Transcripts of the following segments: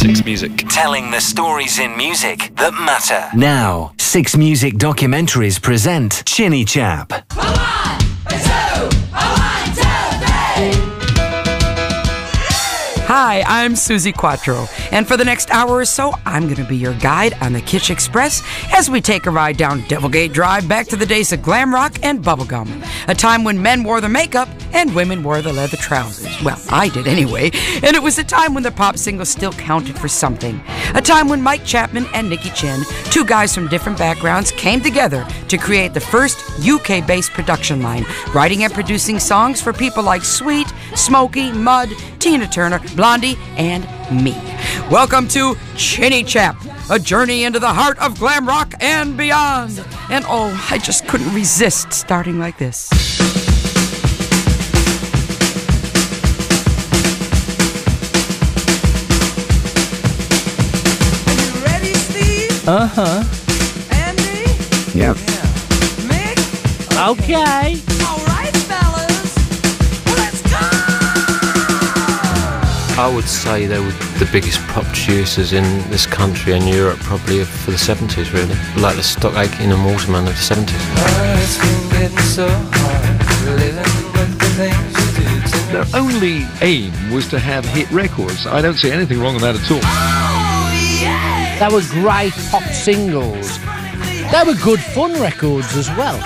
Six Music. Telling the stories in music that matter. Now, Six Music Documentaries present Chinnichap. I'm Suzi Quatro, and for the next hour or so, I'm going to be your guide on the Kitsch Express as we take a ride down Devilgate Drive back to the days of glam rock and bubblegum. A time when men wore the makeup and women wore the leather trousers. Well, I did anyway, and it was a time when the pop single still counted for something. A time when Mike Chapman and Nicky Chinn, two guys from different backgrounds, came together to create the first UK based production line, writing and producing songs for people like Sweet, Smokie, Mud, Tina Turner, Blondie, and me. Welcome to Chinnichap, a journey into the heart of glam rock and beyond. And oh, I just couldn't resist starting like this. Uh huh. Andy? Yep. Okay. I would say they were the biggest pop producers in this country and Europe probably for the 70s really. Like the Stock Aitken and Waterman of the 70s. Their only aim was to have hit records. I don't see anything wrong with that at all. They were great pop singles. They were good fun records as well.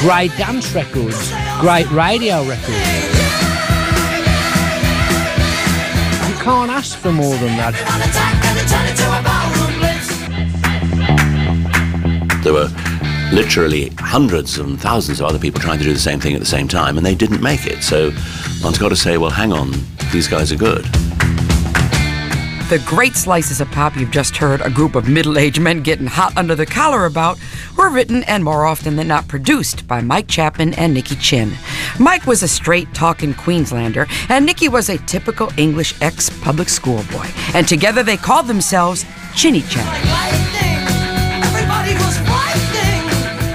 Great dance records. Great radio records. Can't ask for more than that. There were literally hundreds and thousands of other people trying to do the same thing at the same time, and they didn't make it. So one's got to say, well, hang on, these guys are good. The great slices of pop you've just heard a group of middle aged men getting hot under the collar about were written and more often than not produced by Mike Chapman and Nicky Chinn. Mike was a straight talking Queenslander, and Nicky was a typical English ex public school boy. And together they called themselves Chinnichap.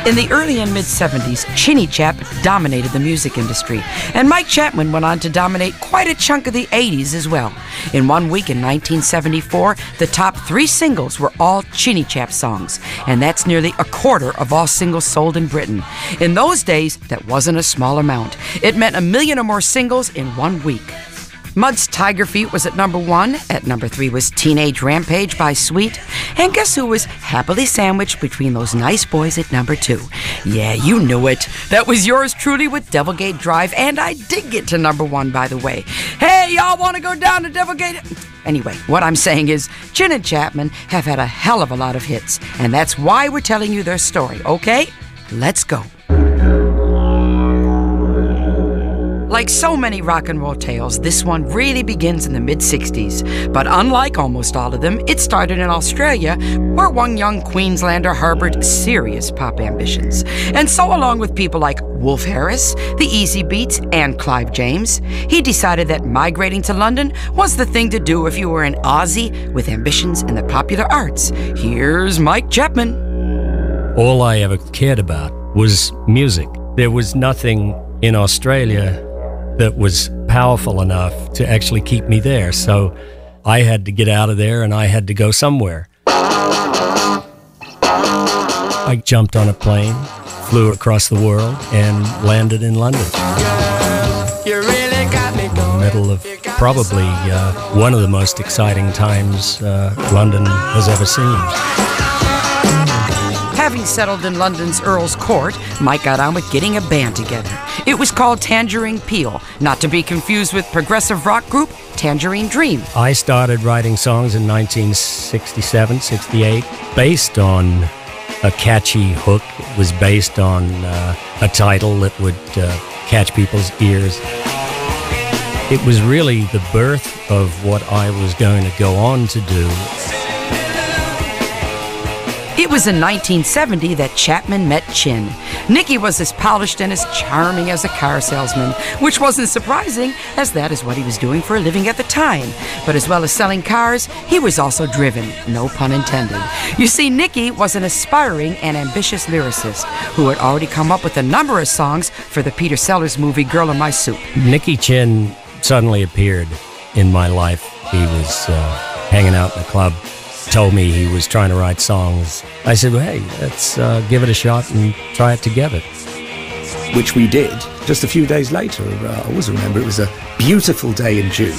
In the early and mid 70s, Chinnichap dominated the music industry, and Mike Chapman went on to dominate quite a chunk of the 80s as well. In one week in 1974, the top three singles were all Chinnichap songs, and that's nearly a quarter of all singles sold in Britain. In those days, that wasn't a small amount. It meant a million or more singles in one week. Mud's Tiger Feet was at number one. At number three was Teenage Rampage by Sweet. And guess who was happily sandwiched between those nice boys at number two? Yeah, you knew it. That was yours truly with Devilgate Drive, and I did get to number one, by the way. Hey, y'all want to go down to Devilgate? Anyway, what I'm saying is, Chinn and Chapman have had a hell of a lot of hits, and that's why we're telling you their story, okay? Let's go. Like so many rock and roll tales, this one really begins in the mid 60s. But unlike almost all of them, it started in Australia, where one young Queenslander harbored serious pop ambitions. And so, along with people like Rolf Harris, the Easybeats, and Clive James, he decided that migrating to London was the thing to do if you were an Aussie with ambitions in the popular arts. Here's Mike Chapman. All I ever cared about was music. There was nothing in Australia that was powerful enough to actually keep me there. So I had to get out of there and I had to go somewhere. I jumped on a plane, flew across the world, and landed in London. In the middle of probably uh, one of the most exciting times uh, London has ever seen. Having settled in London's Earl's Court, Mike got on with getting a band together. It was called Tangerine Peel, not to be confused with progressive rock group Tangerine Dream. I started writing songs in 1967, 68, based on a catchy hook. It was based on uh, a title that would uh, catch people's ears. It was really the birth of what I was going to go on to do. It was in 1970 that Chapman met Chinn. Nicky was as polished and as charming as a car salesman, which wasn't surprising, as that is what he was doing for a living at the time. But as well as selling cars, he was also driven, no pun intended. You see, Nicky was an aspiring and ambitious lyricist who had already come up with a number of songs for the Peter Sellers movie Girl in My Soup. Nicky Chinn suddenly appeared in my life. He was uh, hanging out in the club, told me he was trying to write songs. I said, well, hey, let's uh, give it a shot and try it together. Which we did. Just a few days later, uh, I always remember it was a beautiful day in June.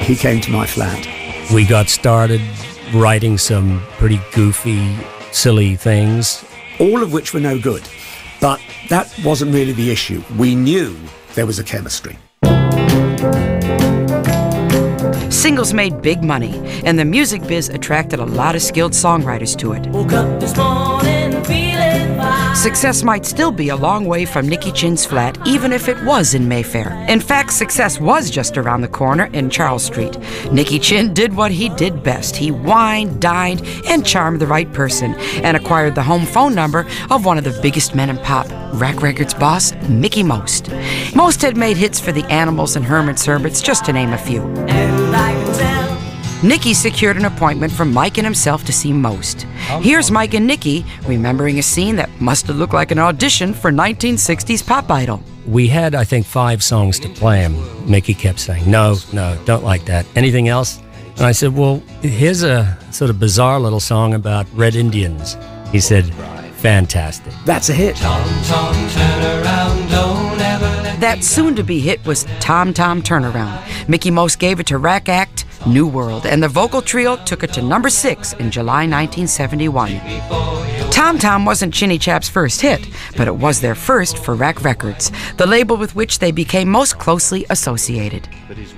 He came to my flat. We got started writing some pretty goofy, silly things. All of which were no good. But that wasn't really the issue. We knew there was a chemistry. Singles made big money, and the music biz attracted a lot of skilled songwriters to it. Success might still be a long way from Nicky Chinn's flat, even if it was in Mayfair. In fact, success was just around the corner in Charles Street. Nicky Chinn did what he did best. He wined, dined, and charmed the right person, and acquired the home phone number of one of the biggest men in pop, Rak Records boss, Mickie Most. Most had made hits for the Animals and Herman's Hermits, just to name a few. Nicky secured an appointment for Mike and himself to see Most. Here's Mike and Nicky remembering a scene that must have looked like an audition for 1960s pop idol. We had, I think, five songs to play him. Mickie kept saying, no, no, don't like that. Anything else? And I said, well, here's a sort of bizarre little song about Red Indians. He said, fantastic. That's a hit. Tom, Tom, that soon to be hit was Tom Tom Turnaround. Mickie Most gave it to Rak Act, New World, and the vocal trio took it to number six in July 1971. Tom Tom wasn't Chinnichap's first hit, but it was their first for Rak Records, the label with which they became most closely associated.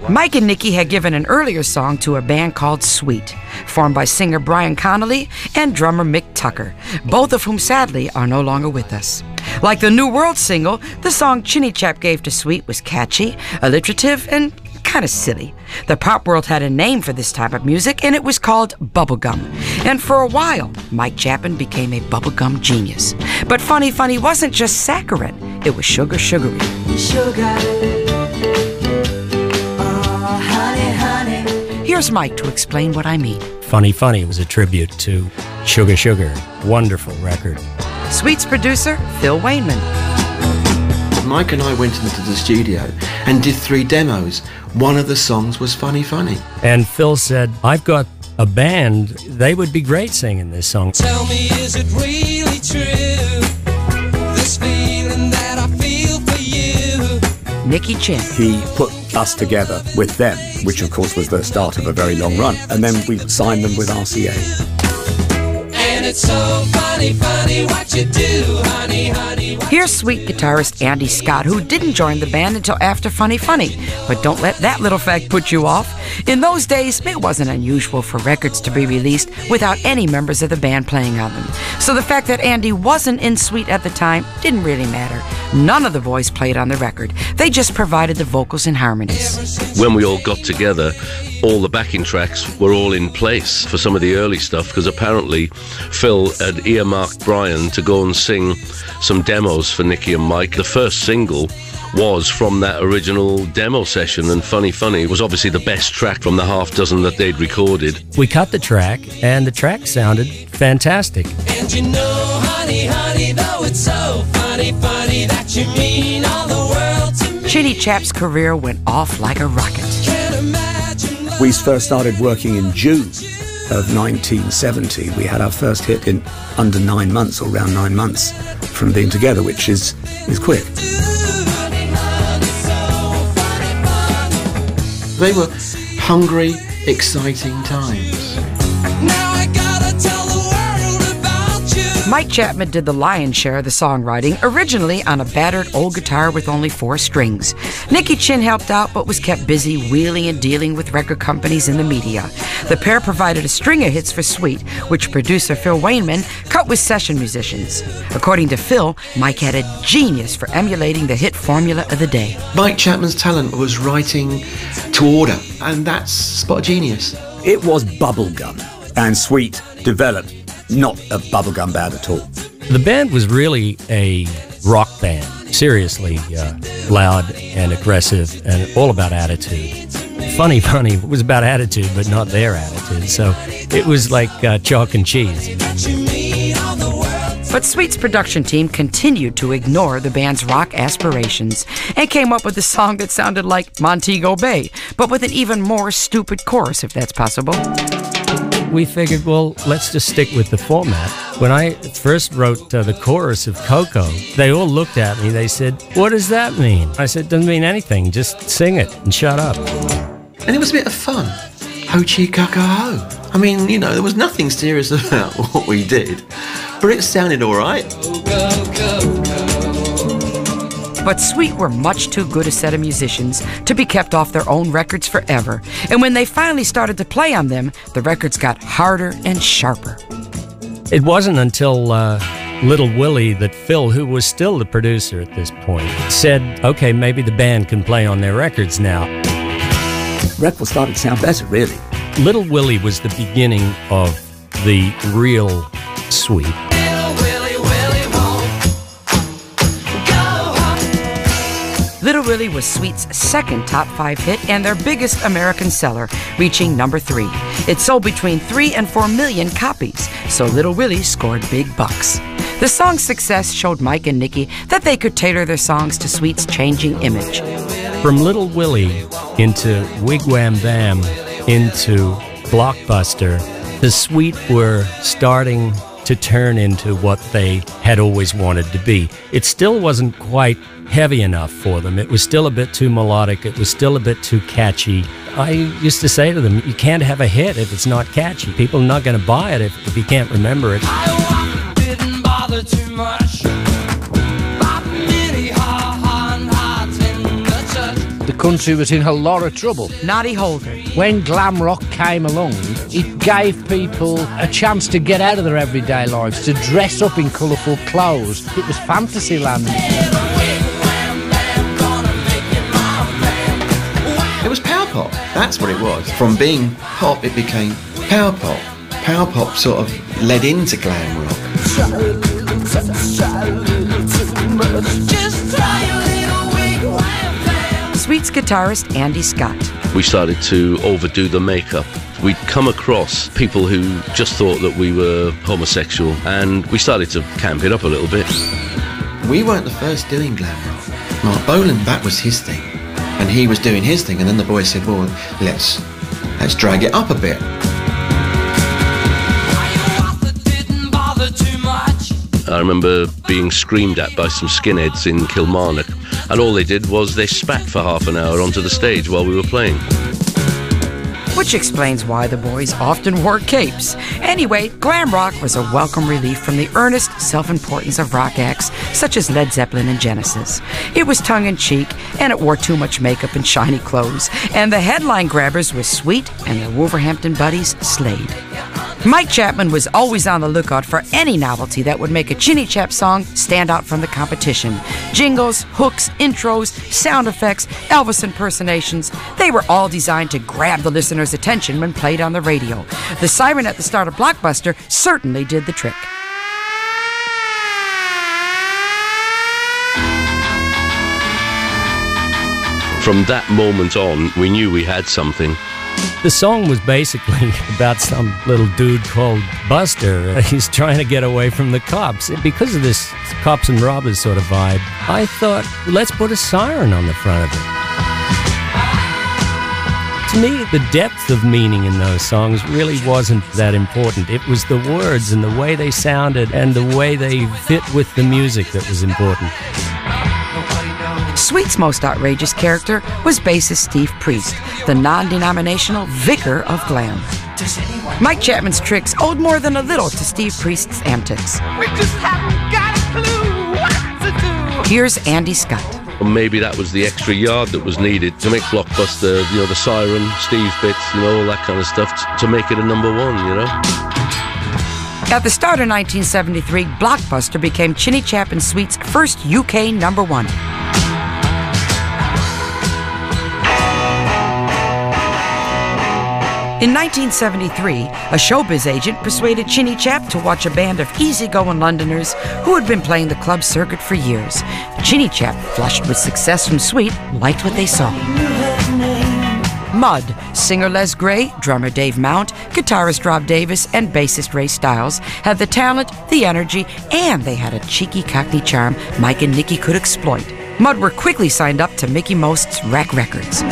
Mike and Nicky had given an earlier song to a band called Sweet, formed by singer Brian Connolly and drummer Mick Tucker, both of whom sadly are no longer with us. Like the New World single, the song Chinnichap gave to Sweet was catchy, alliterative, and kind of silly. The pop world had a name for this type of music, and it was called bubblegum. And for a while, Mike Chapman became a bubblegum genius. But Funny Funny wasn't just saccharine, it was sugar sugary. Here's Mike to explain what I mean. Funny Funny was a tribute to Sugar Sugar. Wonderful record. Sweet's producer, Phil Wainman. Mike and I went into the studio and did three demos. One of the songs was Funny Funny. And Phil said, I've got a band. They would be great singing this song. Tell me, is it really true? This feeling that I feel for you. Nicky Chinn. He put us together with them, which of course was the start of a very long run. And then we signed them with RCA. And it's so funny, funny what you do, honey, honey. Here's sweet guitarist Andy Scott, who didn't join the band until after Funny Funny. But don't let that little fact put you off. In those days, it wasn't unusual for records to be released without any members of the band playing on them. So the fact that Andy wasn't in Sweet at the time didn't really matter. None of the boys played on the record, they just provided the vocals and harmonies. when we all got together, all the backing tracks were all in place for some of the early stuff because apparently Phil had earmarked Brian to go and sing some demos for Nicky and Mike. The first single was from that original demo session, and Funny Funny was obviously the best track from the half dozen that they'd recorded. We cut the track, and the track sounded fantastic. And you know, honey, honey, though it's so funny, funny that you mean all the world to me. Chinnichap's career went off like a rocket. Can't imagine love. We first started working in June of 1970. We had our first hit in under nine months or around nine months from being together, which is, is quick. They were hungry, exciting times. Mike Chapman did the lion's share of the songwriting, originally on a battered old guitar with only four strings. Nicky Chinn helped out but was kept busy wheeling and dealing with record companies and the media. The pair provided a string of hits for Sweet, which producer Phil Wainman cut with session musicians. According to Phil, Mike had a genius for emulating the hit formula of the day. Mike Chapman's talent was writing to order, and that's spot genius. It was bubblegum, and Sweet developed not a bubblegum band at all. The band was really a rock band, seriously uh, loud and aggressive and all about attitude. Funny Funny was about attitude, but not their attitude. So it was like uh, chalk and cheese. But Sweet's production team continued to ignore the band's rock aspirations and came up with a song that sounded like Montego Bay, but with an even more stupid chorus, if that's possible. We figured, well, let's just stick with the format. When I first wrote uh, the chorus of Coco, they all looked at me. They said, What does that mean? I said, it Doesn't mean anything. Just sing it and shut up. And it was a bit of fun. Ho chi kaka ho. I mean, you know, there was nothing serious about what we did, but it sounded all right. But Sweet were much too good a set of musicians to be kept off their own records forever. And when they finally started to play on them, the records got harder and sharper. It wasn't until uh, Little Willie that Phil, who was still the producer at this point, said, okay, maybe the band can play on their records now. Records started to sound better, really. Little Willie was the beginning of the real Sweet. Willie was Sweet's second top five hit and their biggest American seller, reaching number three. It sold between three and four million copies, so Little Willie scored big bucks. The song's success showed Mike and Nicky that they could tailor their songs to Sweet's changing image. From Little Willie into Wigwam Bam into Blockbuster, the Sweet were starting to turn into what they had always wanted to be. It still wasn't quite heavy enough for them. It was still a bit too melodic. It was still a bit too catchy. I used to say to them, you can't have a hit if it's not catchy. People are not going to buy it if, if you can't remember it. The country was in a lot of trouble. Noddy Holder. When glam rock came along, it gave people a chance to get out of their everyday lives, to dress up in colourful clothes. It was fantasy land. It was power pop. That's what it was. From being pop, it became power pop. Power pop sort of led into glam rock. Sweet's guitarist Andy Scott. we started to overdo the makeup. We'd come across people who just thought that we were homosexual, and we started to camp it up a little bit. We weren't the first doing glam rock. Marc Bolan, that was his thing. And he was doing his thing, and then the boys said, well, let's, let's drag it up a bit. Didn't bother too much. I remember being screamed at by some skinheads in Kilmarnock, and all they did was they spat for half an hour onto the stage while we were playing. Which explains why the boys often wore capes. Anyway, glam rock was a welcome relief from the earnest self importance of rock acts such as Led Zeppelin and Genesis. It was tongue in cheek, and it wore too much makeup and shiny clothes. And the headline grabbers were Sweet and their Wolverhampton buddies, Slade. Mike Chapman was always on the lookout for any novelty that would make a Chinnichap song stand out from the competition. Jingles, hooks, intros, sound effects, Elvis impersonations, they were all designed to grab the listener's attention when played on the radio. The siren at the start of Blockbuster certainly did the trick. From that moment on, we knew we had something. The song was basically about some little dude called Buster. He's trying to get away from the cops. Because of this cops and robbers sort of vibe, I thought, let's put a siren on the front of it. To me, the depth of meaning in those songs really wasn't that important. It was the words and the way they sounded and the way they fit with the music that was important. Sweet's most outrageous character was bassist Steve Priest, the non denominational vicar of glam. Mike Chapman's tricks owed more than a little to Steve Priest's antics. We just haven't got a clue what to do. Here's Andy Scott. And maybe that was the extra yard that was needed to make Blockbuster, you know, the siren, Steve bits, you know, all that kind of stuff, t- to make it a number one, you know? At the start of 1973, Blockbuster became Chinnichap and Sweet's first UK number one. In 1973, a showbiz agent persuaded Chinnichap to watch a band of easygoing Londoners who had been playing the club circuit for years. Chinnichap, flushed with success from Sweet, liked what they saw. Mud, singer Les Gray, drummer Dave Mount, guitarist Rob Davis, and bassist Ray Stiles had the talent, the energy, and they had a cheeky cockney charm Mike and Nicky could exploit. Mud were quickly signed up to Mickie Most's Rak Records.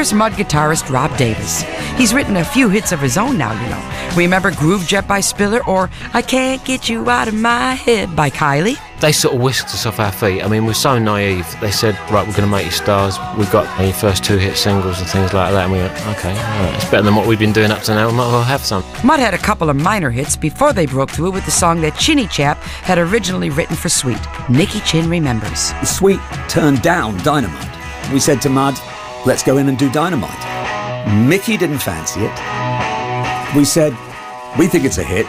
Here's Mud guitarist Rob Davis. He's written a few hits of his own now, you know. Remember Groove Jet by Spiller or I Can't Get You Out of My Head by Kylie? They sort of whisked us off our feet. I mean, we're so naive. They said, right, we're going to make you stars. We've got your first two hit singles and things like that. And we went, okay, all right, it's better than what we've been doing up to now. We might as well have some. Mud had a couple of minor hits before they broke through with the song that Chinnichap had originally written for Sweet. Nicky Chinn remembers. Sweet turned down Dynamite. We said to Mud, let's go in and do Dynamite. Mickie didn't fancy it. We said, we think it's a hit.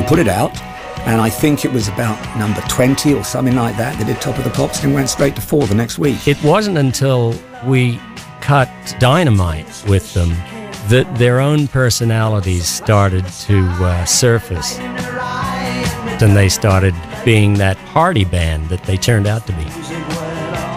We put it out, and I think it was about number 20 or something like that. They did Top of the Pops and went straight to four the next week. It wasn't until we cut Dynamite with them that their own personalities started to uh, surface. And they started being that party band that they turned out to be.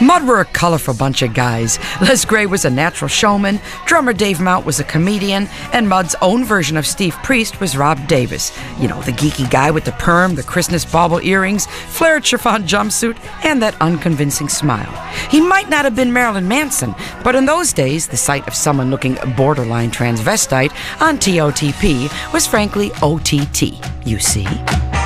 Mud were a colorful bunch of guys. Les Gray was a natural showman, drummer Dave Mount was a comedian, and Mud's own version of Steve Priest was Rob Davis. You know, the geeky guy with the perm, the Christmas bauble earrings, flared chiffon jumpsuit, and that unconvincing smile. He might not have been Marilyn Manson, but in those days, the sight of someone looking borderline transvestite on TOTP was frankly OTT, you see.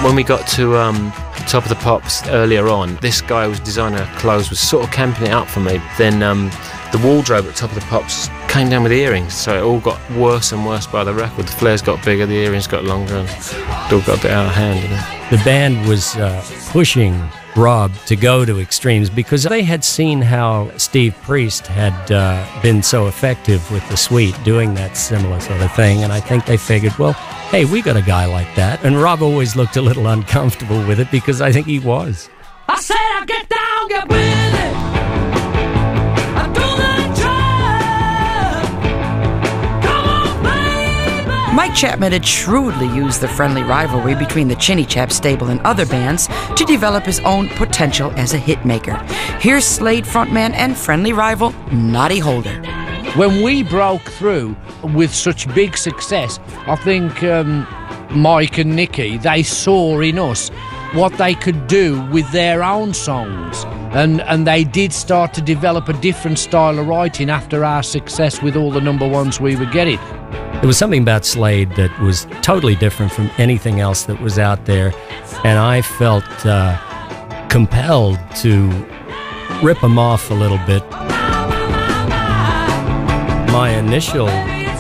When we got to um, Top of the Pops earlier on, this guy was designing our clothes was sort of camping it up for me. Then um, the wardrobe at Top of the Pops came down with the earrings, so it all got worse and worse by the record. The flares got bigger, the earrings got longer, and it all got a bit out of hand. You know? The band was uh, pushing Rob to go to extremes because they had seen how Steve Priest had uh, been so effective with the Sweet doing that similar sort of thing. And I think they figured, well, hey, we got a guy like that. And Rob always looked a little uncomfortable with it because I think he was. I said I get down, get with it. Chapman had shrewdly used the friendly rivalry between the Chinnichap stable and other bands to develop his own potential as a hitmaker. Here's Slade frontman and friendly rival Noddy Holder. When we broke through with such big success, I think um, Mike and Nicky, they saw in us what they could do with their own songs. And, and they did start to develop a different style of writing after our success with all the number ones we were getting. There was something about Slade that was totally different from anything else that was out there. And I felt uh, compelled to rip him off a little bit. My initial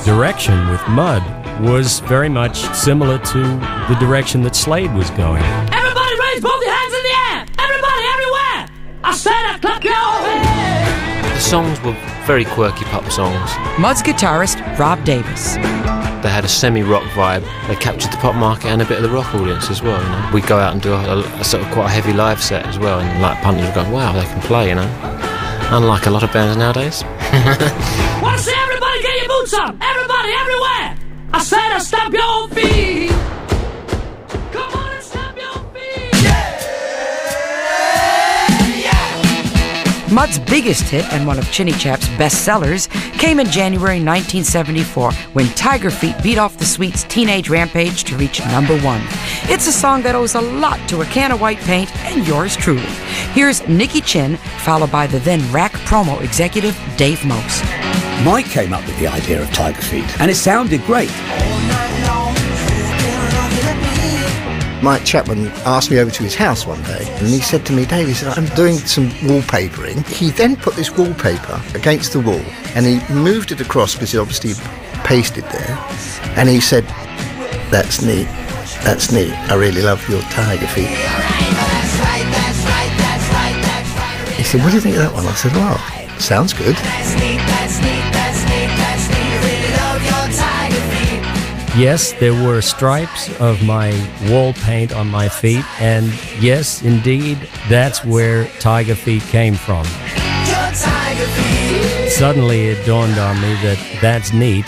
direction with Mud was very much similar to the direction that Slade was going. Everybody raise both your hands in the air. Everybody, everywhere. I said I clap your hands. The songs were very quirky pop songs. Mud's guitarist Rob Davis. They had a semi-rock vibe. They captured the pop market and a bit of the rock audience as well. You know, we'd go out and do a, a sort of quite a heavy live set as well, and like punters would going, "Wow, they can play," you know. Unlike a lot of bands nowadays. Wanna see everybody get your boots on? Everybody, everywhere. I said I stamp your own feet. Mud's biggest hit and one of Chinnichap's best sellers came in January 1974 when Tiger Feet beat off the Sweets' Teenage Rampage to reach number one. It's a song that owes a lot to a can of white paint and yours truly. Here's Nicky Chinn, followed by the then Rak promo executive Dave Most. Mike came up with the idea of Tiger Feet, and it sounded great. Mike Chapman asked me over to his house one day and he said to me, Dave, he said, I'm doing some wallpapering. He then put this wallpaper against the wall and he moved it across because he obviously pasted there. And he said, That's neat. That's neat. I really love your tiger feet. He said, What do you think of that one? I said, Well, sounds good. Yes, there were stripes of my wall paint on my feet, and yes, indeed, that's where Tiger Feet came from. Suddenly it dawned on me that That's Neat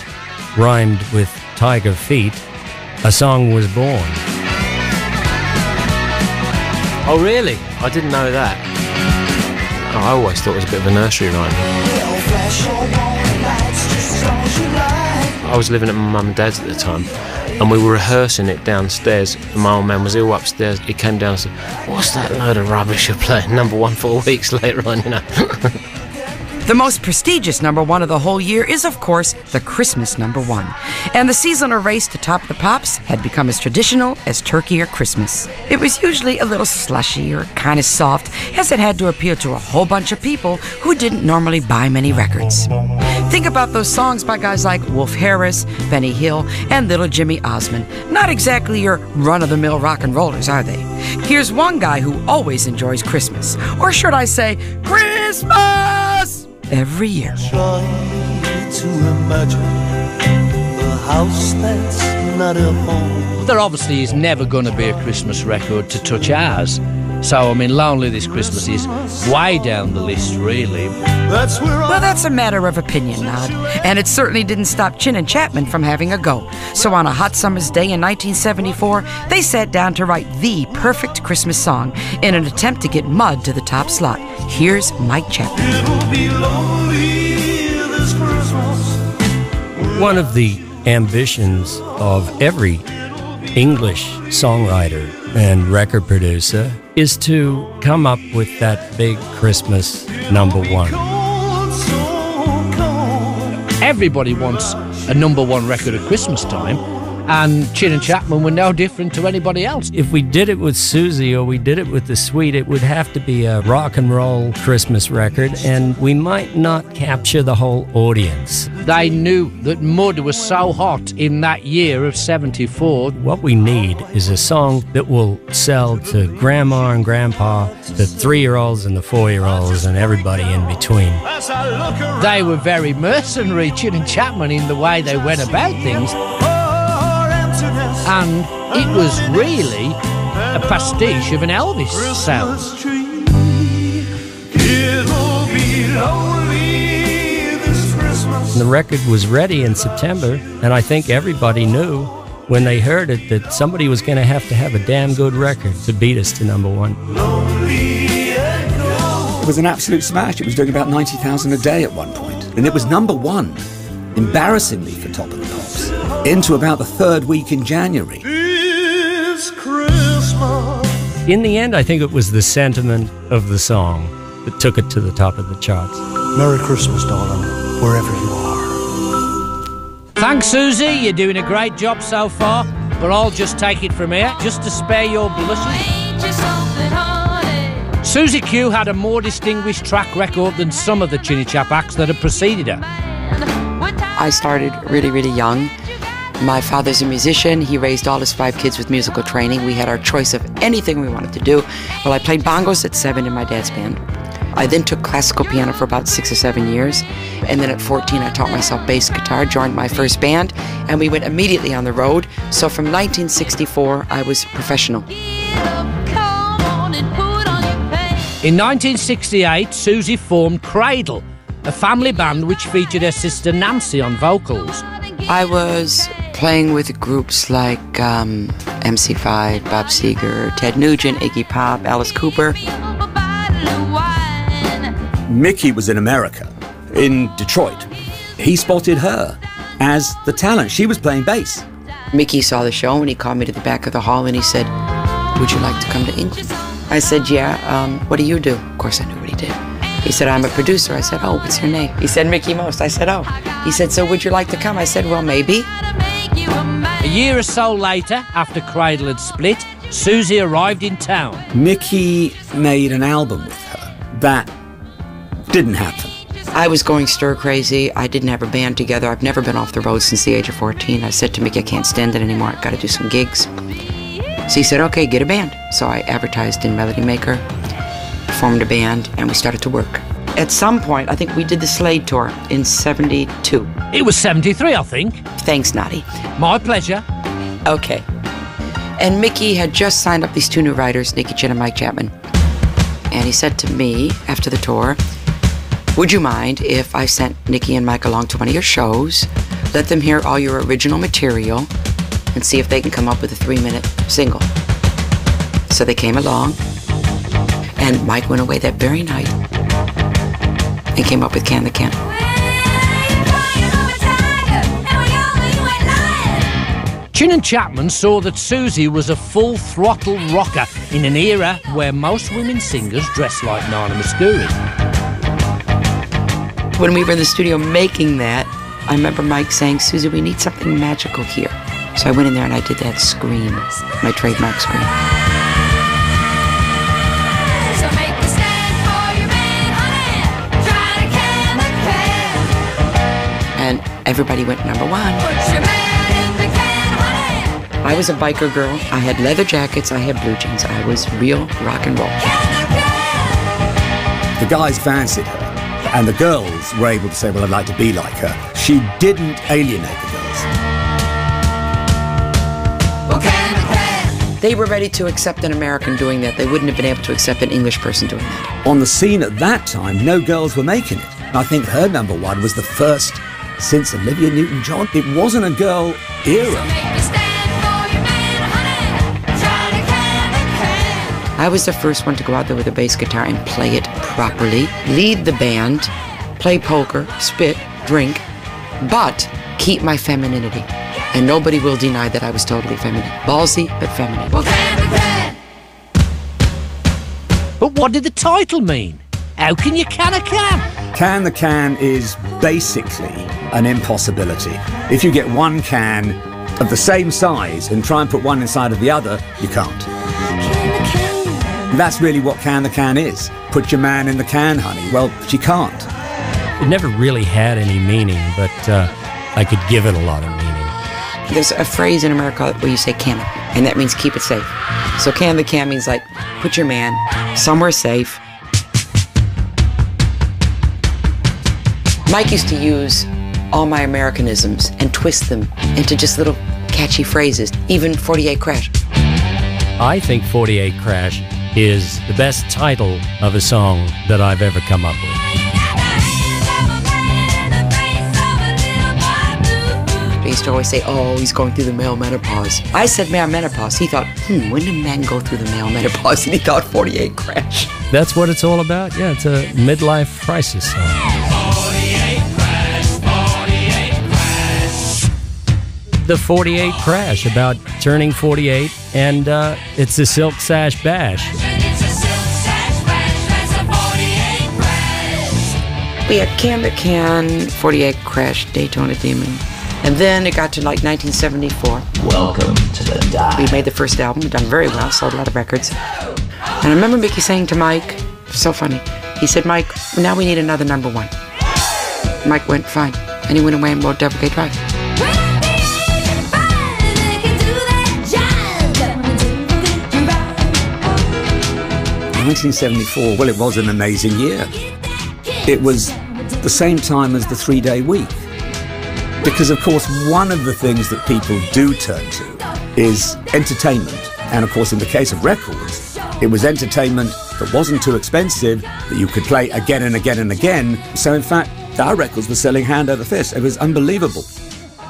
rhymed with Tiger Feet. A song was born. Oh, really? I didn't know that. Oh, I always thought it was a bit of a nursery rhyme. I was living at my mum and dad's at the time, and we were rehearsing it downstairs. And my old man was ill upstairs. He came down and said, "What's that load of rubbish you're playing?" Number one four weeks later on, you know. The most prestigious number one of the whole year is, of course, the Christmas number one. And the seasonal race to top the pops had become as traditional as turkey or Christmas. It was usually a little slushy or kind of soft, as it had to appeal to a whole bunch of people who didn't normally buy many records. Think about those songs by guys like Rolf Harris, Benny Hill, and Little Jimmy Osmond. Not exactly your run of the mill rock and rollers, are they? Here's one guy who always enjoys Christmas, or should I say, Christmas! Every year. Try to imagine a house that's not a home. There obviously is never going to be a Christmas record to touch ours. So, I mean, Lonely This Christmas is way down the list, really. That's Well, that's a matter of opinion, Nod. And it certainly didn't stop Chinn and Chapman from having a go. So, on a hot summer's day in 1974, they sat down to write the perfect Christmas song in an attempt to get Mud to the top slot. Here's Mike Chapman. it'll be lonely this Christmas. One of the ambitions of every English songwriter and record producer is to come up with that big Christmas number one. Everybody wants a number one record at Christmas time, and Chinn and Chapman were no different to anybody else. If we did it with Suzi or we did it with the Sweet, it would have to be a rock and roll Christmas record, and we might not capture the whole audience. They knew that Mud was so hot in that year of 74. What we need is a song that will sell to grandma and grandpa, the three year olds and the four year olds, and everybody in between. As I look around They were very mercenary, Chinn and Chapman, in the way they went about things, and it was really a pastiche of an Elvis sound. Tree. It'll be lonely this Christmas. And the record was ready in September, and I think everybody knew when they heard it that somebody was going to have to have a damn good record to beat us to number one. It was an absolute smash. It was doing about 90,000 a day at one. And it was number one, embarrassingly for Top of the Pops, into about the third week in January. This Christmas. In the end, I think it was the sentiment of the song that took it to the top of the charts. Merry Christmas, darling, wherever you are. Thanks, Suzi. You're doing a great job so far, but I'll just take it from here, just to spare your blushes. Suzi Q had a more distinguished track record than some of the Chinnichap acts that had preceded her. I started really, really young. My father's a musician. He raised all his five kids with musical training. We had our choice of anything we wanted to do. Well, I played bongos at seven in my dad's band. I then took classical piano for about six or seven years. And then at 14, I taught myself bass guitar, joined my first band, and we went immediately on the road. So from 1964, I was professional. In 1968, Suzi formed Cradle, a family band which featured her sister Nancy on vocals. I was playing with groups like um, MC5, Bob Seger, Ted Nugent, Iggy Pop, Alice Cooper. Mickie was in America, in Detroit. He spotted her as the talent. She was playing bass. Mickie saw the show and he called me to the back of the hall and he said, Would you like to come to England? I said, Yeah. Um, what do you do? Of course, I knew what he did. He said, I'm a producer. I said, Oh, what's your name? He said, Mickie Most. I said, Oh. He said, So would you like to come? I said, Well, maybe. A year or so later, after Cradle had split, Suzi arrived in town. Mickie made an album with her. That didn't happen. I was going stir crazy. I didn't have a band together. I've never been off the road since the age of 14. I said to Mickie, I can't stand it anymore. I've got to do some gigs. So he said, okay, get a band. So I advertised in Melody Maker, formed a band, and we started to work. At some point, I think we did the Slade tour in 72. It was 73, I think. Thanks, Noddy. My pleasure. Okay. And Mickie had just signed up these two new writers, Nicky Chinn and Mike Chapman. And he said to me after the tour, Would you mind if I sent Nicky and Mike along to one of your shows, let them hear all your original material, and see if they can come up with a three minute single? So they came along, and Mike went away that very night and came up with Can the Can. Chinn and Chapman saw that Suzi was a full throttle rocker in an era where most women singers dressed like Nana Mouskouri. When we were in the studio making that, I remember Mike saying, Suzi, we need something magical here. So I went in there and I did that scream, my trademark scream. Everybody went number one. Put your man in the can, honey. I was a biker girl. I had leather jackets. I had blue jeans. I was real rock and roll. The guys fancied her, and the girls were able to say, Well, I'd like to be like her. She didn't alienate the girls. They were ready to accept an American doing that. They wouldn't have been able to accept an English person doing that. On the scene at that time, no girls were making it. I think her number one was the first since Olivia Newton John. It wasn't a girl era. I was the first one to go out there with a bass guitar and play it properly, lead the band, play poker, spit, drink, but keep my femininity. And nobody will deny that I was totally feminine. Ballsy, but feminine. But what did the title mean? How can you can a can? Can the can is basically an impossibility. If you get one can of the same size and try and put one inside of the other, you can't. That's really what can the can is. Put your man in the can, honey. Well, she can't. It never really had any meaning, but uh, I could give it a lot of meaning. There's a phrase in America where you say can it, and that means keep it safe. So can the can means like put your man somewhere safe. Mike used to use all my Americanisms and twist them into just little catchy phrases, even 48 Crash. I think 48 Crash is the best title of a song that I've ever come up with. They used to always say, oh, he's going through the male menopause. I said male menopause. He thought, hmm, when do men go through the male menopause? And he thought 48 Crash. That's what it's all about. Yeah, it's a midlife crisis song. The 48 Crash about turning 48, and uh, it's the Silk Sash Bash. We had Can the Can, 48 Crash, Daytona Demon. And then it got to like 1974. Welcome to the die. We made the first album, we'd done very well, sold a lot of records. And I remember Mickie saying to Mike, so funny, he said, Mike, now we need another number one. Mike went, fine. And he went away and wrote Devil Gate Drive. 1974, well, it was an amazing year. It was the same time as the three day week. Because, of course, one of the things that people do turn to is entertainment. And, of course, in the case of records, it was entertainment that wasn't too expensive, that you could play again and again and again. So, in fact, our records were selling hand over fist. It was unbelievable.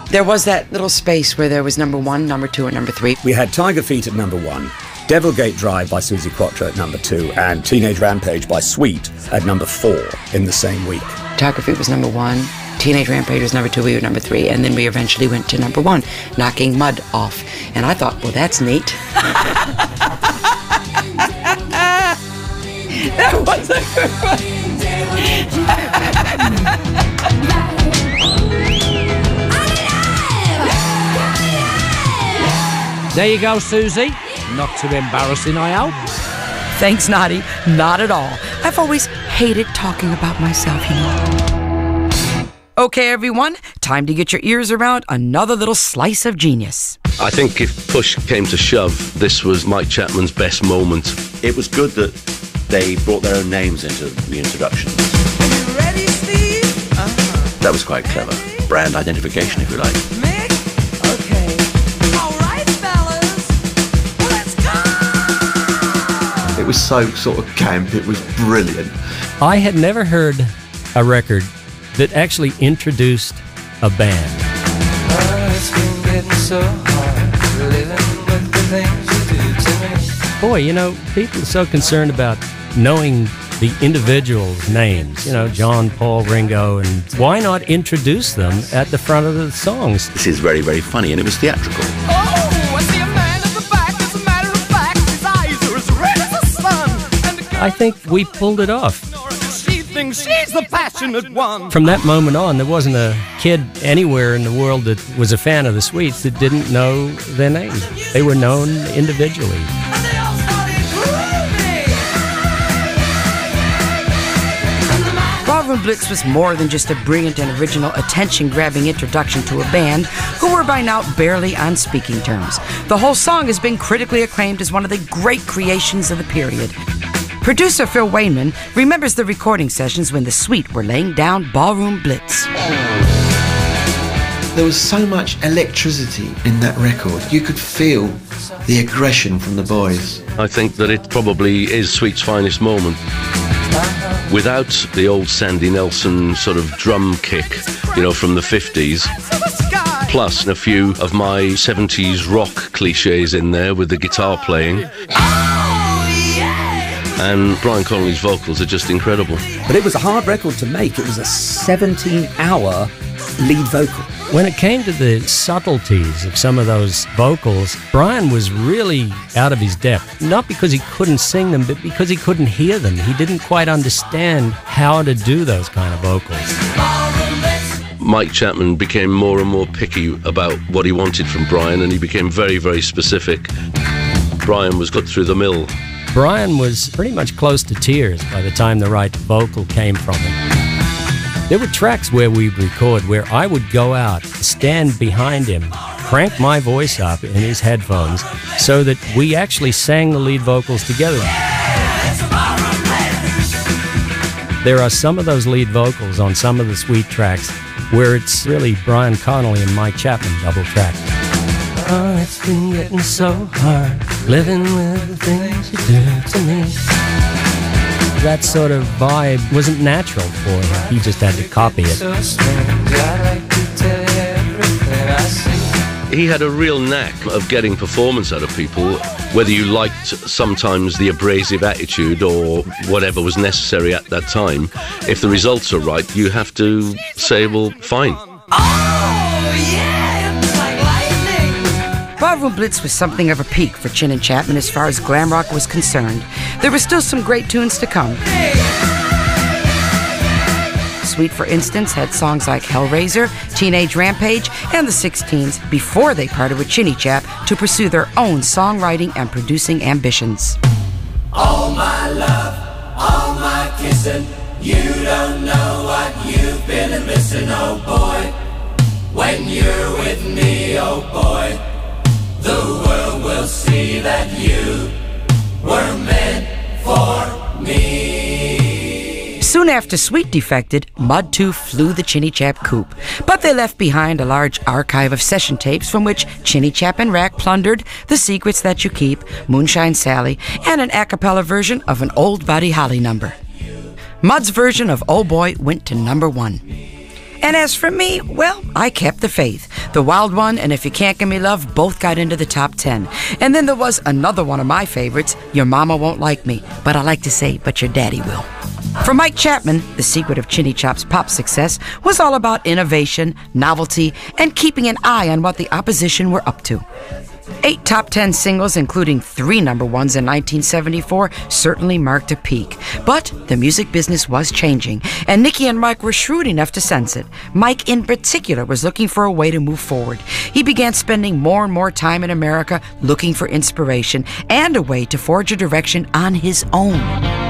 There was that little space where there was number one, number two, and number three. We had Tiger Feet at number one, Devil Gate Drive by Suzi Quatro at number two, and Teenage Rampage by Sweet at number four in the same week. Tiger Feet was number one, Teenage Rampage was number two, we were number three, and then we eventually went to number one, knocking mud off. And I thought, well, that's neat. that was a good one. There you go, Suzi. Not too embarrassing, I hope. Thanks, Noddy. Not at all. I've always hated talking about myself, you know. Okay, everyone, time to get your ears around another little slice of genius. I think if push came to shove, this was Mike Chapman's best moment. It was good that they brought their own names into the introduction. That was quite clever. Brand identification, if you like. Was so sort of camp, it was brilliant. I had never heard a record that actually introduced a band. Boy, you know, people are so concerned about knowing the individuals' names, you know, John, Paul, Ringo, and why not introduce them at the front of the songs? This is very, very funny, and it was theatrical. Oh, I think we pulled it off. everything. She's the passionate one. From that moment on, there wasn't a kid anywhere in the world that was a fan of the Sweets that didn't know their names. They were known individually. Ballroom Blitz was more than just a brilliant and original attention grabbing introduction to a band who were by now barely on speaking terms. The whole song has been critically acclaimed as one of the great creations of the period. Producer Phil Wainman remembers the recording sessions when the Sweet were laying down Ballroom Blitz. There was so much electricity in that record. You could feel the aggression from the boys. I think that it probably is Sweet's finest moment. Without the old Sandy Nelson sort of drum kick, you know, from the 50s, plus a few of my 70s rock cliches in there with the guitar playing. Ah! And Brian Connolly's vocals are just incredible. But it was a hard record to make. It was a 17 hour lead vocal. When it came to the subtleties of some of those vocals, Brian was really out of his depth. Not because he couldn't sing them, but because he couldn't hear them. He didn't quite understand how to do those kind of vocals. Mike Chapman became more and more picky about what he wanted from Brian, and he became very, very specific. Brian was cut through the mill. Brian was pretty much close to tears by the time the right vocal came from him. There were tracks where we'd record where I would go out, stand behind him, crank my voice up in his headphones so that we actually sang the lead vocals together. There are some of those lead vocals on some of the sweet tracks where it's really Brian Connolly and Mike Chapman double tracked. Oh, it's been getting so hard living with the things you do to me. That sort of vibe wasn't natural for him. He just had to copy it. He had a real knack of getting performance out of people, whether you liked sometimes the abrasive attitude or whatever was necessary at that time. If the results are right, you have to say, well, fine. Ballroom Blitz was something of a peak for Chinn and Chapman as far as glam rock was concerned. There were still some great tunes to come. Sweet, for instance, had songs like Hellraiser, Teenage Rampage, and the Six Teens before they parted with Chinnichap to pursue their own songwriting and producing ambitions. All my love, all my kissing. You don't know what you've been missing, oh boy. When you're with me, oh boy, the world will see that you were meant for me. Soon after Sweet defected, Mud too flew the Chinnichap coupe, but they left behind a large archive of session tapes from which Chinnichap and Rak plundered The Secrets That You Keep, Moonshine Sally, and an a cappella version of an old Buddy Holly number. Mud's version of Oh Boy went to number one. And as for me, well, I kept the faith. The Wild One and If You Can't Give Me Love both got into the top 10. And then there was another one of my favorites, Your Mama Won't Like Me, but I like to say, But Your Daddy Will. For Mike Chapman, the secret of Chinnichap's pop success was all about innovation, novelty, and keeping an eye on what the opposition were up to. Eight top 10 singles, including three number ones in 1974, certainly marked a peak. But the music business was changing, and Nicky and Mike were shrewd enough to sense it. Mike, in particular, was looking for a way to move forward. He began spending more and more time in America looking for inspiration and a way to forge a direction on his own.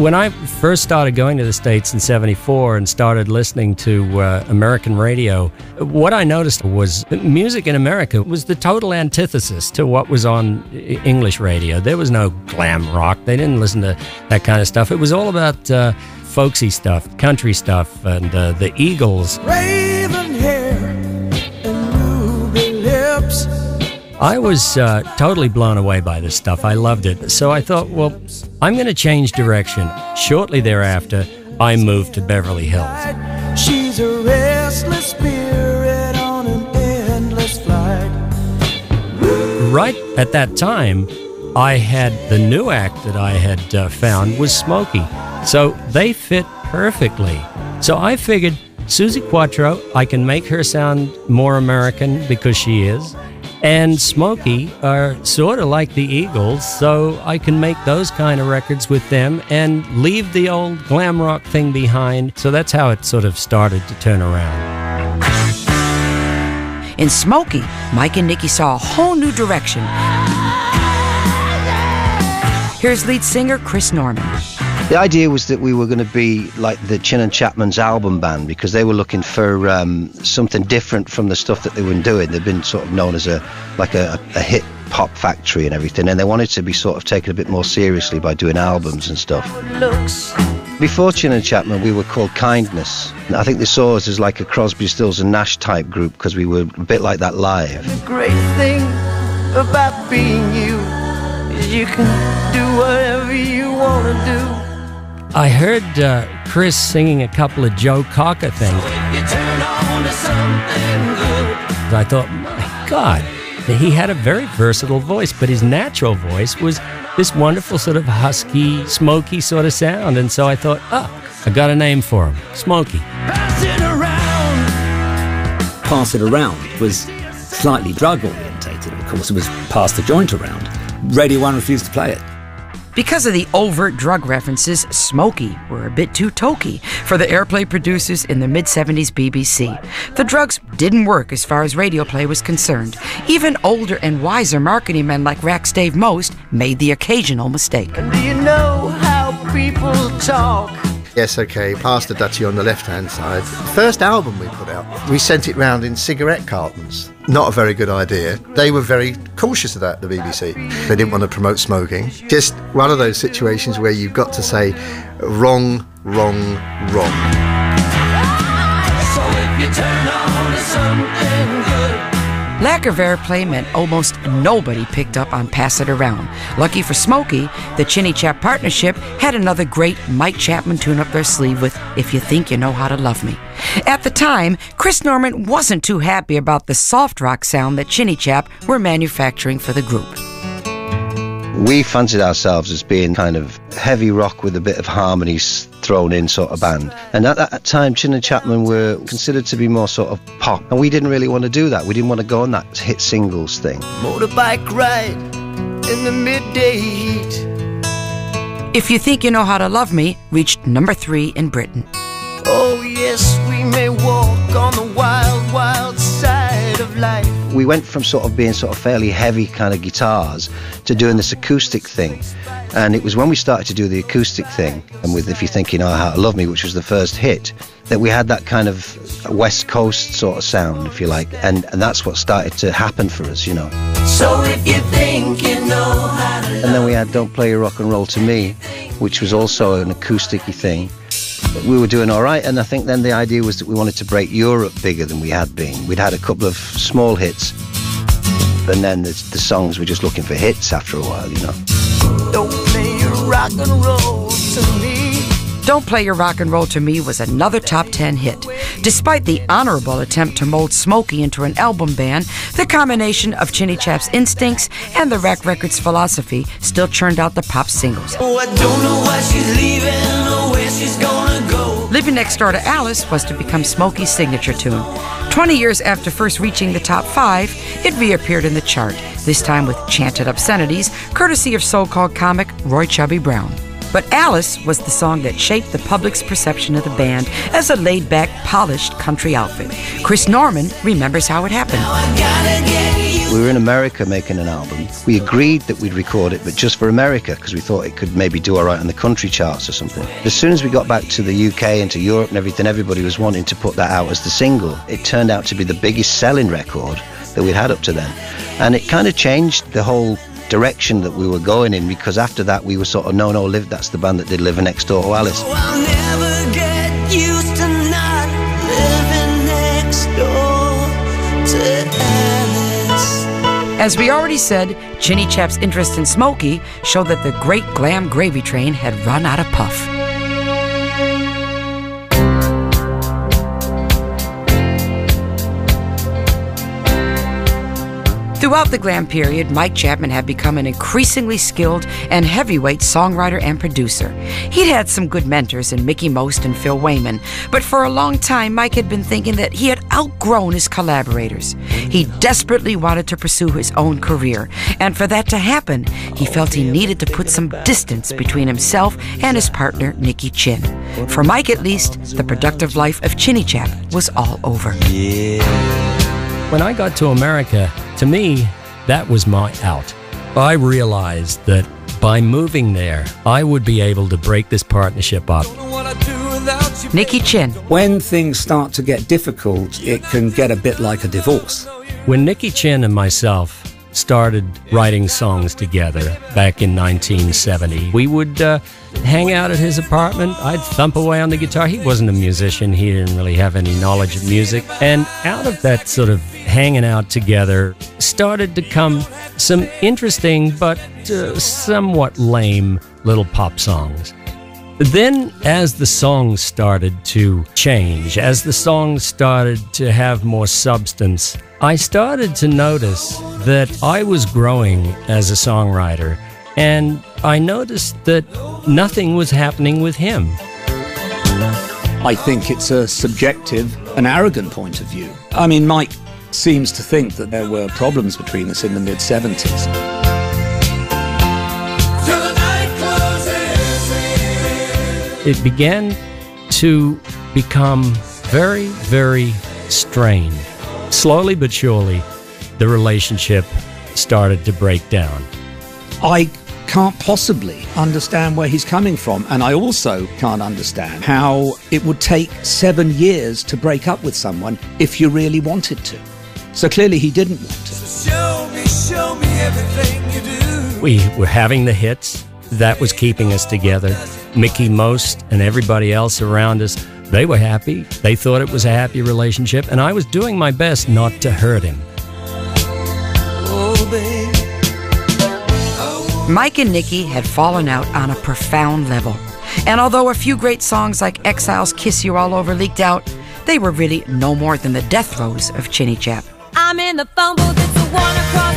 When I first started going to the States in 74 and started listening to uh, American radio, what I noticed was music in America was the total antithesis to what was on English radio. There was no glam rock, they didn't listen to that kind of stuff. It was all about uh, folksy stuff, country stuff, and uh, the Eagles. Raven hair and ruby lips. I was uh, totally blown away by this stuff. I loved it. So I thought, well, I'm going to change direction. Shortly thereafter, I moved to Beverly Hills. She's a restless spirit on an endless flight. Right at that time, I had the new act that I had uh, found was Smokie. So they fit perfectly. So I figured Suzi Quatro, I can make her sound more American because she is. And Smokie are sort of like the Eagles, so I can make those kind of records with them and leave the old glam rock thing behind. So that's how it sort of started to turn around. In Smokie, Mike and Nicky saw a whole new direction. Here's lead singer Chris Norman. The idea was that we were going to be like the Chinn and Chapman's album band because they were looking for um, something different from the stuff that they were doing. They've been sort of known as a like a, a hit pop factory and everything, and they wanted to be sort of taken a bit more seriously by doing albums and stuff. Before Chinn and Chapman, we were called Kindness. I think they saw us as like a Crosby, Stills and Nash type group because we were a bit like that live. The great thing about being you is you can do whatever you want to do. I heard uh, Chris singing a couple of Joe Cocker things. I thought, my God, he had a very versatile voice, but his natural voice was this wonderful sort of husky, smoky sort of sound. And so I thought, oh, I got a name for him Smokie. Pass It Around was slightly drug orientated, of course. It was pass the joint around. Radio 1 refused to play it. Because of the overt drug references, Smokie were a bit too tokey for the airplay producers in the mid 70s BBC. The drugs didn't work as far as radio play was concerned. Even older and wiser marketing men like Rak's Dave Most made the occasional mistake. Do you know how people talk? Yes, okay, Pastor Dutty on the left hand side. First album we put out, we sent it round in cigarette cartons. Not a very good idea. They were very cautious of that, the BBC. They didn't want to promote smoking. Just one of those situations where you've got to say wrong, wrong, wrong. So Lack of airplay meant almost nobody picked up on Pass It Around. Lucky for Smokie, the Chinnichap partnership had another great Mike Chapman tune up their sleeve with If You Think You Know How to Love Me. At the time, Chris Norman wasn't too happy about the soft rock sound that Chinnichap were manufacturing for the group. We fancied ourselves as being kind of heavy rock with a bit of harmonies thrown in sort of band. And at that time, Chinn and Chapman were considered to be more sort of pop. And we didn't really want to do that. We didn't want to go on that hit singles thing. motorbike ride in the midday heat. If You Think You Know How to Love Me reached number three in Britain. Oh, yes, we may walk on the wild, wild side of life. We went from sort of being sort of fairly heavy kind of guitars to doing this acoustic thing. And it was when we started to do the acoustic thing, and with If You Think You oh, Know How to Love Me, which was the first hit, that we had that kind of West Coast sort of sound, if you like. And, and that's what started to happen for us, you know. So if you think you know how to And then we had Don't Play Your Rock and Roll to Me, which was also an acoustic thing. We were doing all right, and I think then the idea was that we wanted to break Europe bigger than we had been. We'd had a couple of small hits, and then the, the songs were just looking for hits after a while, you know. Don't play your rock and roll to me. Don't Play Your Rock and Roll to Me was another top 10 hit. Despite the honorable attempt to mold Smokie into an album band, the combination of Chinnichap's instincts and the Rak Records philosophy still churned out the pop singles. Oh, go. Living Next Door to Alice was to become Smokie's signature tune. 20 years after first reaching the top five, it reappeared in the chart, this time with chanted obscenities, courtesy of so called comic Roy Chubby Brown. But Alice was the song that shaped the public's perception of the band as a laid back, polished country outfit. Chris Norman remembers how it happened. We were in America making an album. We agreed that we'd record it, but just for America, because we thought it could maybe do all right on the country charts or something. As soon as we got back to the UK and to Europe and everything, everybody was wanting to put that out as the single. It turned out to be the biggest selling record that we'd had up to then. And it kind of changed the whole direction that we were going in because after that we were sort of no no live that's the band that did live next door to alice oh, I'll As we already said, Chinnichap's interest in Smokie showed that the great glam gravy train had run out of puff. Throughout the glam period, Mike Chapman had become an increasingly skilled and heavyweight songwriter and producer. He'd had some good mentors in Mickie Most and Phil Wainman, but for a long time, Mike had been thinking that he had outgrown his collaborators. He desperately wanted to pursue his own career, and for that to happen, he felt he needed to put some distance between himself and his partner, Nicky Chinn. For Mike, at least, the productive life of Chinnichap was all over. When I got to America, to me, that was my out. I realized that by moving there, I would be able to break this partnership up. Nicky Chinn. When things start to get difficult, it can get a bit like a divorce. When Nicky Chinn and myself started writing songs together back in 1970, we would uh, hang out at his apartment. I'd thump away on the guitar. He wasn't a musician, he didn't really have any knowledge of music. And out of that sort of hanging out together started to come some interesting but uh, somewhat lame little pop songs. Then, as the songs started to change, as the songs started to have more substance, I started to notice that I was growing as a songwriter, and I noticed that nothing was happening with him. I think it's a subjective and arrogant point of view. I mean, Mike seems to think that there were problems between us in the mid 70s. It began to become very, very strained. Slowly but surely, the relationship started to break down. I can't possibly understand where he's coming from. And I also can't understand how it would take seven years to break up with someone if you really wanted to. So clearly he didn't want to. Show me, show me everything you do. We were having the hits. That was keeping us together. Mickie Most and everybody else around us, they were happy. They thought it was a happy relationship. And I was doing my best not to hurt him. Mike and Nicky had fallen out on a profound level. And although a few great songs like Exile's Kiss You All Over leaked out, they were really no more than the death throes of Chinnichap. I'm in the phone booth, it's the one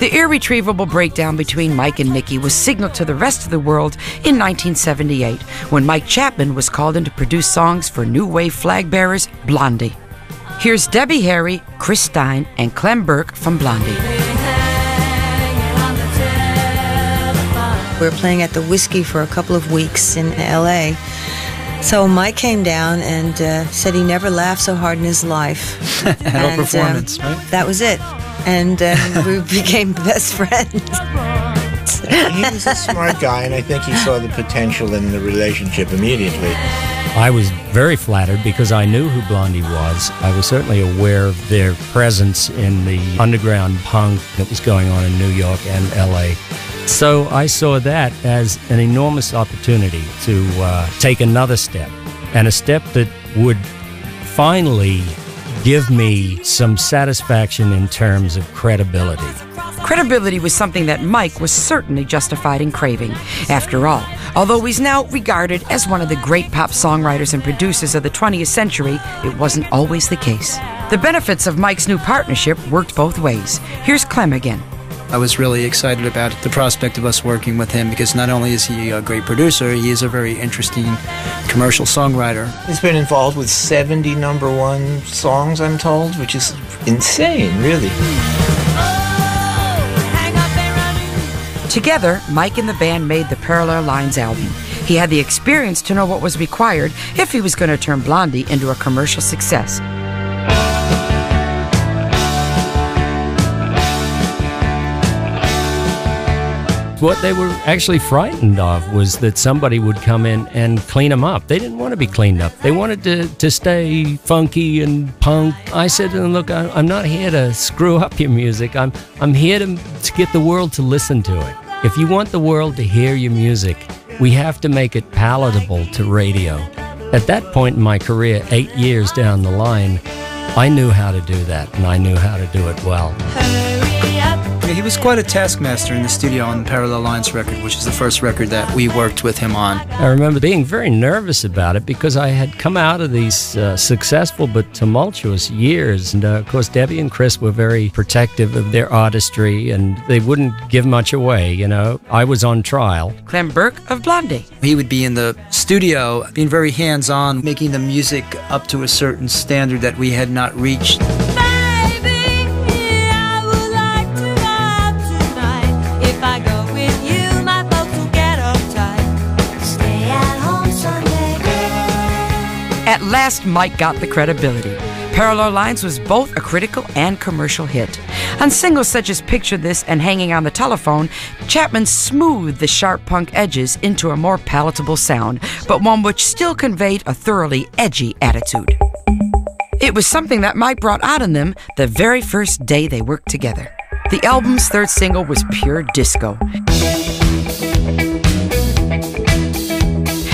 The irretrievable breakdown between Mike and Nicky was signaled to the rest of the world in 1978 when Mike Chapman was called in to produce songs for new wave flag bearers Blondie. Here's Debbie Harry, Chris Stein, and Clem Burke from Blondie. We were playing at the Whisky for a couple of weeks in LA. So Mike came down and uh, said he never laughed so hard in his life. At a And, um, performance, right? That was it. And um, we became best friends. he was a smart guy, and I think he saw the potential in the relationship immediately. I was very flattered because I knew who Blondie was. I was certainly aware of their presence in the underground punk that was going on in New York and LA. So I saw that as an enormous opportunity to uh, take another step, and a step that would finally give me some satisfaction in terms of credibility. Credibility was something that Mike was certainly justified in craving. After all, although he's now regarded as one of the great pop songwriters and producers of the 20th century, it wasn't always the case. The benefits of Mike's new partnership worked both ways. Here's Clem again. I was really excited about the prospect of us working with him because not only is he a great producer, he is a very interesting commercial songwriter. He's been involved with 70 number one songs, I'm told, which is insane, really. Together, Mike and the band made the Parallel Lines album. He had the experience to know what was required if he was going to turn Blondie into a commercial success. What they were actually frightened of was that somebody would come in and clean them up. They didn't want to be cleaned up. They wanted to, to stay funky and punk. I said to them, Look, I- I'm not here to screw up your music. I'm, I'm here to, to get the world to listen to it. If you want the world to hear your music, we have to make it palatable to radio. At that point in my career, eight years down the line, I knew how to do that, and I knew how to do it well. Yeah, he was quite a taskmaster in the studio on the Parallel Lines record, which is the first record that we worked with him on. I remember being very nervous about it because I had come out of these uh, successful but tumultuous years. And uh, of course, Debbie and Chris were very protective of their artistry and they wouldn't give much away, you know. I was on trial. Clem Burke of Blondie. He would be in the studio, being very hands on, making the music up to a certain standard that we had not reached. At last, Mike got the credibility. Parallel Lines was both a critical and commercial hit. On singles such as Picture This and Hanging on the Telephone, Chapman smoothed the sharp punk edges into a more palatable sound, but one which still conveyed a thoroughly edgy attitude. It was something that Mike brought out in them the very first day they worked together. The album's third single was pure disco.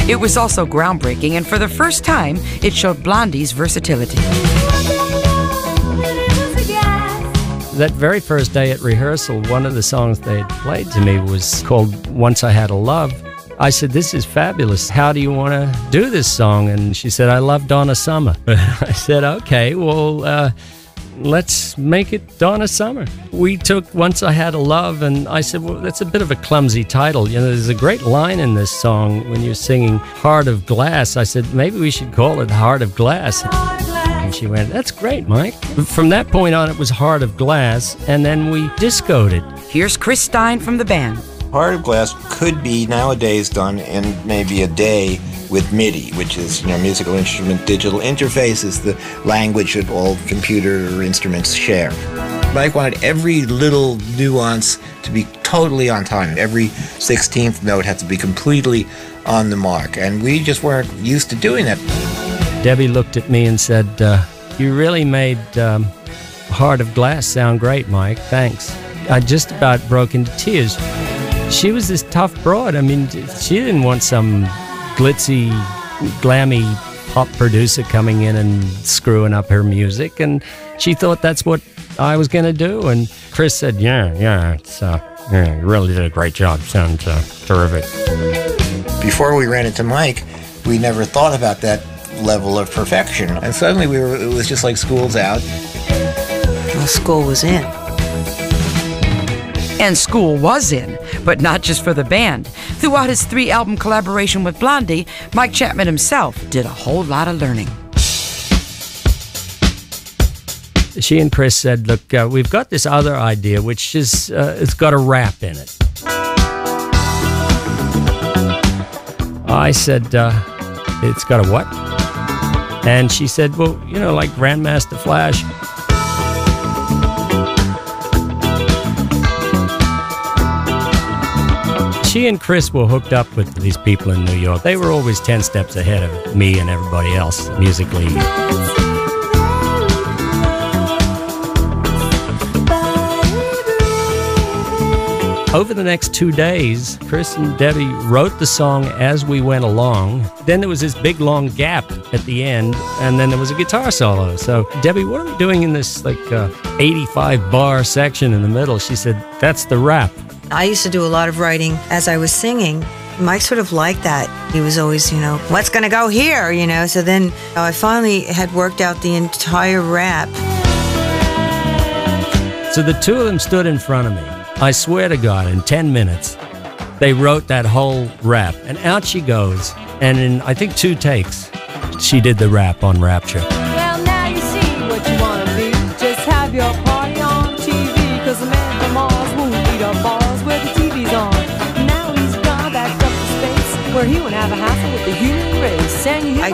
It was also groundbreaking, and for the first time, it showed Blondie's versatility. That very first day at rehearsal, one of the songs they had played to me was called Once I Had a Love. I said, This is fabulous. How do you want to do this song? And she said, I love Donna Summer. I said, Okay, well, uh, let's make it Donna Summer. We took Once I Had a Love, and I said, Well, that's a bit of a clumsy title. You know, there's a great line in this song when you're singing Heart of Glass. I said, Maybe we should call it Heart of Glass. And she went, That's great, Mike. From that point on, it was Heart of Glass, and then we discoed it. Here's Chris Stein from the band. Heart of Glass could be nowadays done in maybe a day with MIDI, which is you know musical instrument digital interface is the language that all computer instruments share. Mike wanted every little nuance to be totally on time. Every 16th note had to be completely on the mark, and we just weren't used to doing that. Debbie looked at me and said, uh, You really made um, Heart of Glass sound great, Mike. Thanks. I just about broke into tears. She was this tough broad. I mean, she didn't want some glitzy, glammy pop producer coming in and screwing up her music. And she thought that's what I was going to do. And Chris said, Yeah, yeah, it's, uh, yeah, you really did a great job. Sounds uh, terrific. Before we ran into Mike, we never thought about that level of perfection, and suddenly we were. It was just like school's out. Well, school was in. And school was in, but not just for the band. Throughout his three album collaboration with Blondie, Mike Chapman himself did a whole lot of learning. She and Chris said, Look, uh, we've got this other idea, which is, uh, it's got a rap in it. I said, uh, It's got a what? And she said, Well, you know, like Grandmaster Flash. She and Chris were hooked up with these people in New York. They were always 10 steps ahead of me and everybody else musically. Over the next two days, Chris and Debbie wrote the song as we went along. Then there was this big long gap at the end, and then there was a guitar solo. So, Debbie, what are we doing in this like uh, 85 bar section in the middle? She said, That's the rap. I used to do a lot of writing as I was singing. Mike sort of liked that. He was always, you know, what's going to go here, you know? So then uh, I finally had worked out the entire rap. So the two of them stood in front of me. I swear to God, in 10 minutes, they wrote that whole rap. And out she goes. And in, I think, two takes, she did the rap on Rapture.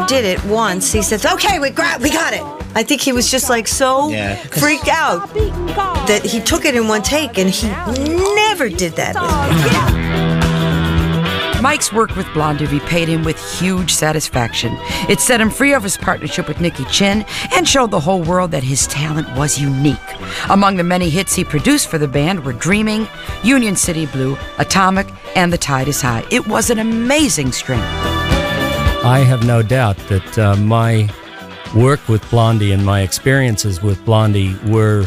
I did it once. He says, okay, we, gra- we got it. I think he was just like so Yeah. freaked out that he took it in one take and he never did that with me. Mike's work with Blondie repaid him with huge satisfaction. It set him free of his partnership with Nicky Chinn and showed the whole world that his talent was unique. Among the many hits he produced for the band were Dreaming, Union City Blue, Atomic, and The Tide is High. It was an amazing string. I have no doubt that uh, my work with Blondie and my experiences with Blondie were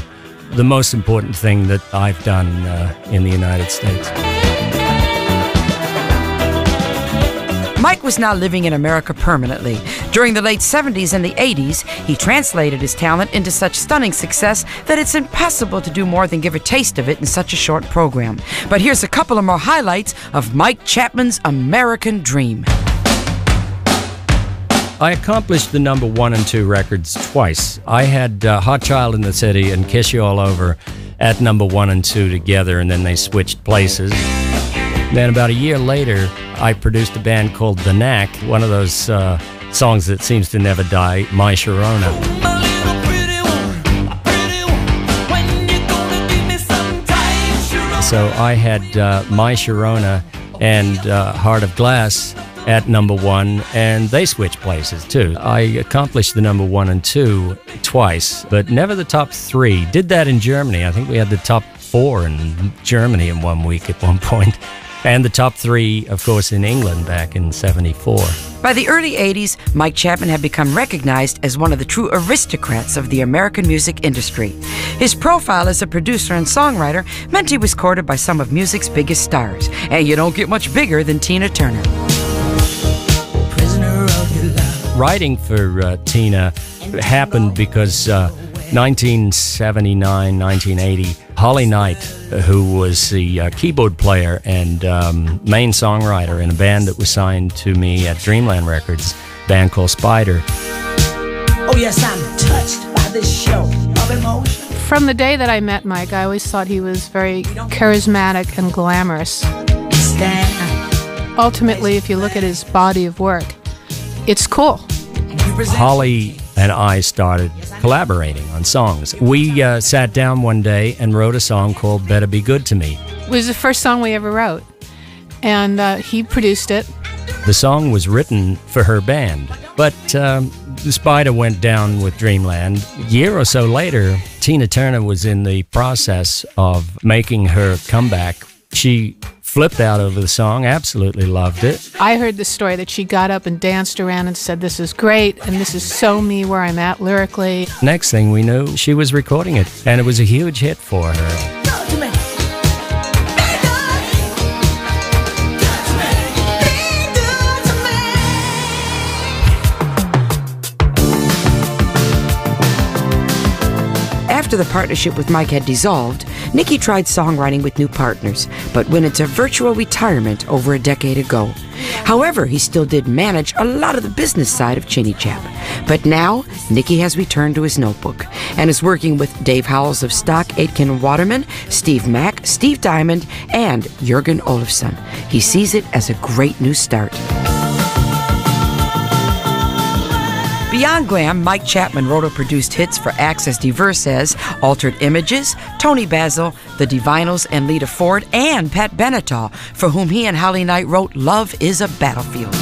the most important thing that I've done uh, in the United States. Mike was now living in America permanently. During the late 70s and the 80s, he translated his talent into such stunning success that it's impossible to do more than give a taste of it in such a short program. But here's a couple of more highlights of Mike Chapman's American Dream. I accomplished the number one and two records twice. I had uh, Hot Child in the City and Kiss You All Over at number one and two together, and then they switched places. Then, about a year later, I produced a band called The Knack, one of those uh, songs that seems to never die, My Sharona. So I had uh, My Sharona and uh, Heart of Glass at number one, and they switched places too. I accomplished the number one and two twice, but never the top three. Did that in Germany. I think we had the top four in Germany in one week at one point, and the top three, of course, in England back in 74. By the early 80s, Mike Chapman had become recognized as one of the true aristocrats of the American music industry. His profile as a producer and songwriter meant he was courted by some of music's biggest stars, and you don't get much bigger than Tina Turner. Writing for uh, Tina happened because uh, 1979, 1980, Holly Knight, who was the uh, keyboard player and um, main songwriter in a band that was signed to me at Dreamland Records, a band called Spider. Oh, yes, I'm touched by this show of emotion. From the day that I met Mike, I always thought he was very charismatic and glamorous. Ultimately, if you look at his body of work, it's cool. Holly and I started collaborating on songs. We uh, sat down one day and wrote a song called Better Be Good to Me. It was the first song we ever wrote, and uh, he produced it. The song was written for her band, but um, the Spider went down with Dreamland. A year or so later, Tina Turner was in the process of making her comeback. She flipped out over the song, absolutely loved it. I heard the story that she got up and danced around and said, This is great, and this is so me where I'm at lyrically. Next thing we knew, she was recording it, and it was a huge hit for her. After the partnership with Mike had dissolved, Nicky tried songwriting with new partners, but went into virtual retirement over a decade ago. However, he still did manage a lot of the business side of Chinnichap. But now, Nicky has returned to his notebook and is working with Dave Howells of Stock Aitken Waterman, Steve Mac, Steve Diamond, and Jurgen Elofsson. He sees it as a great new start. Beyond glam, Mike Chapman wrote or produced hits for acts as diverse as Altered Images, Toni Basil, The Divinyls, and Lita Ford, and Pat Benatar, for whom he and Holly Knight wrote Love is a Battlefield.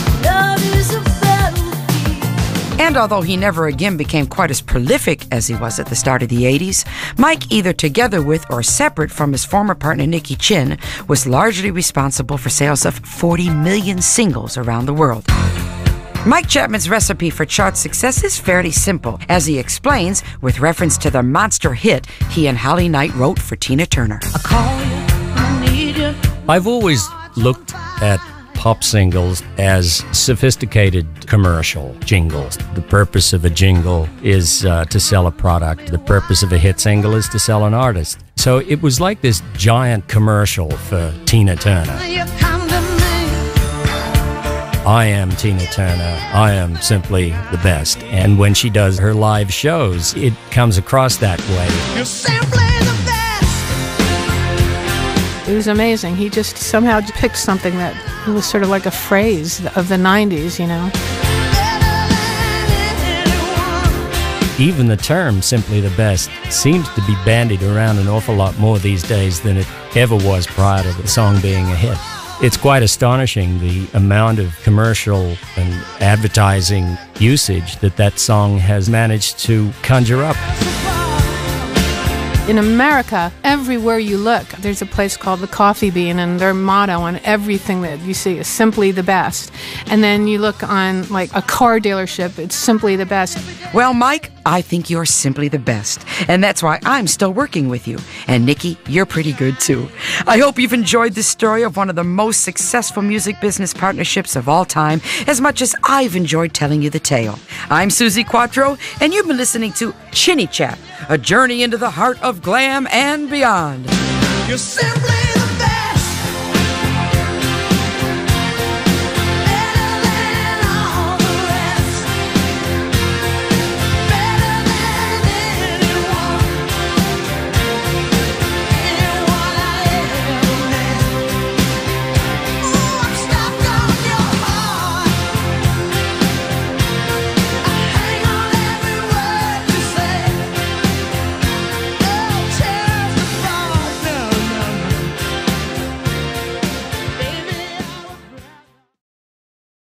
And although he never again became quite as prolific as he was at the start of the 80s, Mike, either together with or separate from his former partner Nicky Chinn, was largely responsible for sales of 40 million singles around the world. Mike Chapman's recipe for chart success is fairly simple, as he explains with reference to the monster hit he and Holly Knight wrote for Tina Turner. I've always looked at pop singles as sophisticated commercial jingles. The purpose of a jingle is uh, to sell a product, the purpose of a hit single is to sell an artist. So it was like this giant commercial for Tina Turner. I am Tina Turner. I am simply the best. And when she does her live shows, it comes across that way. It was amazing. He just somehow picked something that was sort of like a phrase of the 90s, you know. Even the term simply the best seems to be bandied around an awful lot more these days than it ever was prior to the song being a hit. It's quite astonishing the amount of commercial and advertising usage that that song has managed to conjure up. In America, everywhere you look, there's a place called the Coffee Bean, and their motto on everything that you see is simply the best. And then you look on like a car dealership, it's simply the best. Well, Mike, I think you're simply the best. And that's why I'm still working with you. And Nicky, you're pretty good too. I hope you've enjoyed this story of one of the most successful music business partnerships of all time as much as I've enjoyed telling you the tale. I'm Suzi Quatro, and you've been listening to Chinnichap, a journey into the heart of glam and beyond. You're simply